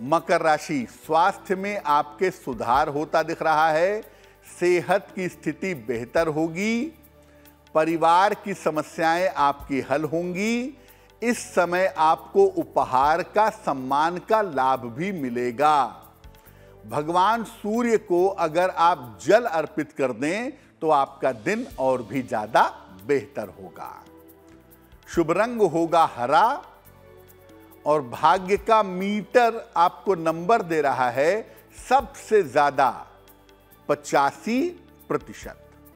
मकर राशि स्वास्थ्य में आपके सुधार होता दिख रहा है, सेहत की स्थिति बेहतर होगी, परिवार की समस्याएँ आपकी हल होंगी, इस समय आपको उपहार का सम्मान का लाभ भी मिलेगा। भगवान सूर्य को अगर आप जल अर्पित कर दें तो आपका दिन और भी ज़्यादा बेहतर होगा। शुभ रंग होगा हरा और भाग्य का मीटर आपको नंबर दे रहा है सबसे ज़्यादा पचासी प्रतिशत।